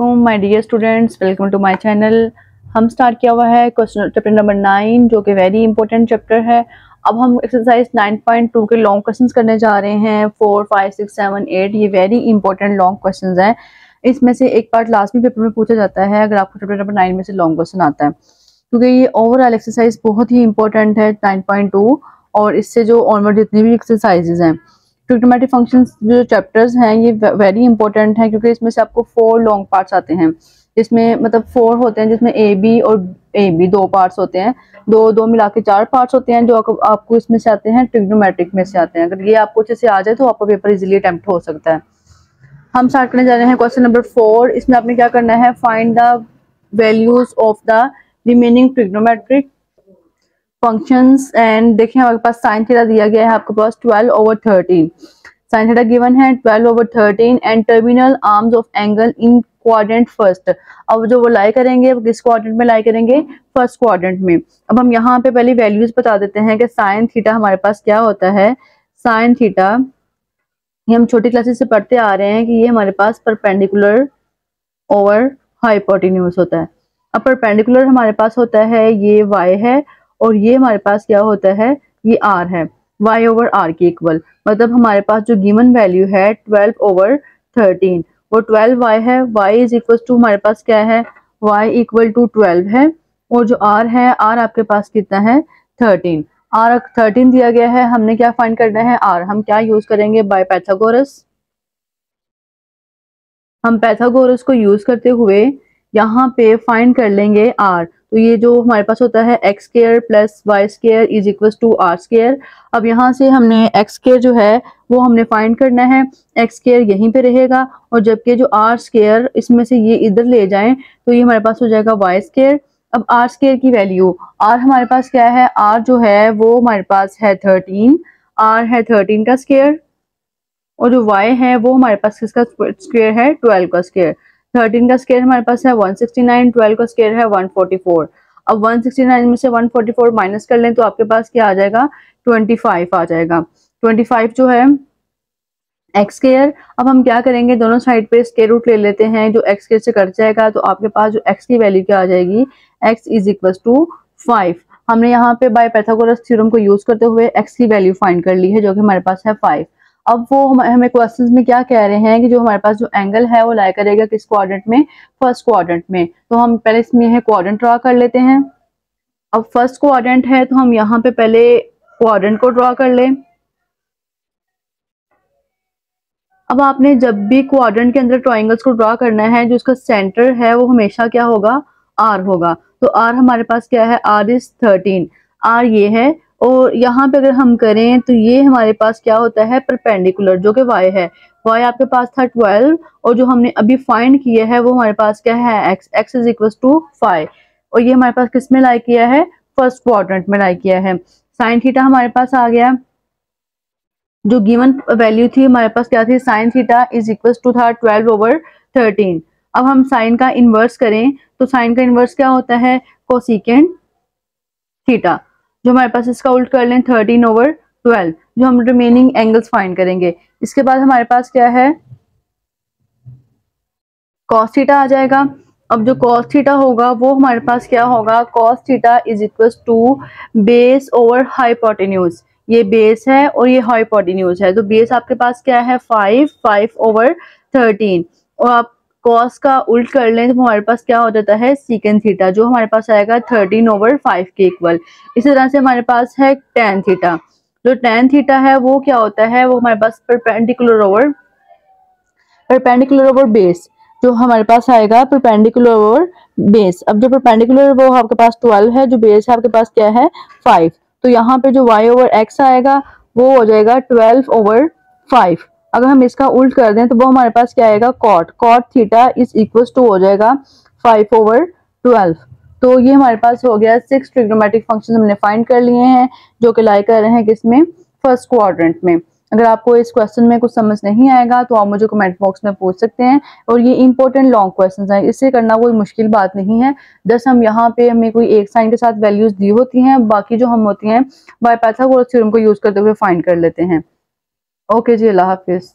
वालेकुम my dear students welcome to my channel हम start किया हुआ है क्वेश्चन चैप्टर नंबर नाइन जो कि वेरी इंपॉर्टेंट चैप्टर है। अब हम एक्सरसाइज 9.2 के लॉन्ग क्वेश्चंस करने जा रहे हैं। Four five six seven eight ये वेरी इंपॉर्टेंट लॉन्ग क्वेश्चंस हैं। इसमें से एक पार्ट लास्ट पेपर में पूछा जाता है, अगर आपको चैप्टर नंबर नाइन में से लॉन्ग क्वेश्चन आता है। क्योंकि ये ओवरऑल एक्सरसाइज बहुत ही इंपॉर्टेंट है नाइन और इससे जो ऑनवर्ड जितनी भी एक्सरसाइजेज हैं। ट्रिग्नोमेट्रिक फ़ंक्शन जो चैप्टर्स हैं, ये वेरी इंपॉर्टेंट हैं क्योंकि इसमें से आपको फोर लॉन्ग पार्ट्स आते हैं। जिसमें मतलब फोर होते हैं जिसमें ए बी और ए बी दो पार्ट्स होते हैं। दो दो मिला के चार पार्ट्स होते हैं जो आपको इसमें से आते हैं ट्रिग्नोमेट्रिक में से आते हैं। अगर ये आपको अच्छे से आ जाए तो आपका पेपर इजिली अटैम्प्ट हो सकता है। हम स्टार्ट करने जा रहे हैं क्वेश्चन नंबर फोर इसमें आपने क्या करना है? Find the values of the remaining trigonometric functions and देखिए हमारे पास साइन थीटा दिया गया है, आपके पास 12 ओवर 13 साइन थीटा गिवन है 12 over 13 and terminal arms of angle in quadrant first अब जो वो लाई करेंगे, वो किस क्वाड्रेंट में लाई करेंगे? फ़र्स्ट क्वाड्रेंट में. अब हम यहाँ पे पहले वैल्यूज़ बता देते हैं कि साइन थीटा हमारे पास क्या होता है? साइन थीटा ये हम छोटी क्लासेस से पढ़ते आ रहे हैं कि ये हमारे पास परपेंडिकुलर ओवर हाइपोटिन्यूस होता है। अब परपेंडिकुलर हमारे पास होता है, ये वाई है और ये हमारे पास क्या होता है? ये आर है। वाई ओवर आर के इक्वल मतलब हमारे पास जो गिवन वैल्यू है ट्वेल्व ओवर थर्टीन वो ट्वेल्व वाई है। वाई इज़ इक्वल टू हमारे पास क्या है? वाई इक्वल टू ट्वेल्व है। और जो आर है आर आपके पास कितना है? थर्टीन आर थर्टीन दिया गया है। हमने क्या फाइंड करना है? आर हम क्या यूज़ करेंगे? बाय पैथागोरस हम पैथागोरस को यूज़ करते हुए यहाँ पे फाइंड कर लेंगे आर तो ये जो हमारे पास होता है X square plus Y square is equal to R square अब यहाँ से हमने एक्स केयर जो है, वो हमने फाइंड करना है। एक्स केयर यहीं पे रहेगा और जबकि जो आर स्केयर इसमें से ये इधर ले जाएँ तो ये हमारे पास हो जाएगा वाई स्केयर अब आर स्केयर की वैल्यू आर हमारे पास क्या है? आर जो है, वो हमारे पास है थर्टीन आर है थर्टीन का स्केयर और जो वाई है, वो हमारे पास किसका स्केयर है? ट्वेल्व का स्केयर थर्टीन का स्केयर हमारे पास है, वन सिक्सटी नाइन, ट्वेल्व का स्केयर है, वन फोर्टी फोर। अब वन सिक्सटी नाइन में से वन फोर्टी फोर माइनस कर लें तो आपके पास क्या आ जाएगा? ट्वेंटी फाइव आ जाएगा। ट्वेंटी फाइव जो है, एक्स स्केयर। अब हम क्या करेंगे? दोनों साइड पे स्केयर रूट ले लेते हैं, जो एक्स स्केयर से कट जाएगा तो आपके पास जो एक्स की वैल्यू क्या आ जाएगी? X is equal to five. हमने यहाँ पे बाय पैथागोरस थ्योरम को यूज़ करते हुए एक्स की वैल्यू फाइंड कर ली है, जो कि हमारे पास है फाइव। अब वो हम, हमें क्वेश्चन में क्या कह रहे हैं कि जो हमारे पास जो एंगल है वो लाई करेगा किस क्वाड्रेंट में? फ़र्स्ट क्वाड्रेंट में। तो हम पहले इसमें है क्वाड्रेंट ड्रा कर लेते हैं। अब फ़र्स्ट क्वाड्रेंट है तो हम यहाँ पे पहले क्वाड्रेंट को ड्रा कर ले। अब आपने जब भी क्वाड्रेंट के अंदर ट्राइंगल्स को ड्रा करना है जो उसका सेंटर है वो हमेशा क्या होगा? आर होगा। तो आर हमारे पास क्या है? आर इज़ थर्टीन आर ये है और यहाँ पे अगर हम करें तो ये हमारे पास क्या होता है? परपेंडिकुलर जो कि वाई है। वाई आपके पास था ट्वेल्व और जो हमने अभी फाइंड किया है वो हमारे पास क्या है? X X is equal to five और ये हमारे पास किसमें लाई किया है? फ़र्स्ट क्वाड्रेंट में लाई किया है। साइन थीटा हमारे पास आ गया। जो गिवन वैल्यू थी हमारे पास क्या थी? Sine theta is equal to था ट्वेल्व ओवर थर्टीन अब हम साइन का इन्वर्स करें तो साइन का इन्वर्स क्या होता है? कोसिकेंट थीटा जो हमारे पास इसका उल्ट कर लें थर्टीन ओवर ट्वेल्व जो हम रिमेनिंग एंगल्स फाइंड करेंगे। इसके बाद हमारे पास क्या है? कॉस थीटा आ जाएगा। अब जो कॉस थीटा होगा, वो हमारे पास क्या होगा? Cos theta is equal to base over hypotenuse ये बेस है और ये हाइपोटेन्यूज है। तो बेस आपके पास क्या है? फाइव फाइव ओवर थर्टीन और आप कॉस का उल्ट कर लें तो हमारे पास क्या हो जाता है सीकेंड थीटा जो हमारे पास आएगा थर्टीन ओवर फाइव के इक्वल इसी तरह से हमारे पास है टेन थीटा जो टेन थीटा है, वो क्या होता है? वो हमारे पास perpendicular over perpendicular over base जो हमारे पास आएगा परपेंडिकुलर ओवर बेस अब जो परपेंडिकुलर वो आपके पास ट्वेल्व है, जो बेस है, आपके पास क्या है? फाइव तो यहाँ पे जो वाई ओवर एक्स आएगा, वो हो जाएगा ट्वेल्व ओवर फाइव अगर हम इसका उल्ट कर दें तो वो हमारे पास क्या आएगा? Cot cot theta is equal to हो जाएगा फाइव ओवर ट्वेल्व तो ये हमारे पास हो गया सिक्स ट्रिग्नोमेट्रिक फ़ंक्शन हमने फाइंड कर लिए हैं, जो कि लाई कर रहे हैं किसमें? फ़र्स्ट क्वाड्रेंट में. अगर आपको इस क्वेश्चन में कुछ समझ नहीं आएगा तो आप मुझे कमेंट बॉक्स में पूछ सकते हैं। और ये इंपॉर्टेंट लॉन्ग क्वेश्चन हैं, इससे करना कोई मुश्किल बात नहीं है। दस, हम यहाँ पे हमें कोई एक साइन के साथ वैल्यूज़ दी होती हैं, बाकी जो हम होती हैं, बाय थ्योरम को यूज़ करते हुए फाइंड कर लेते हैं। ओके जी अल्लाह हाफिज़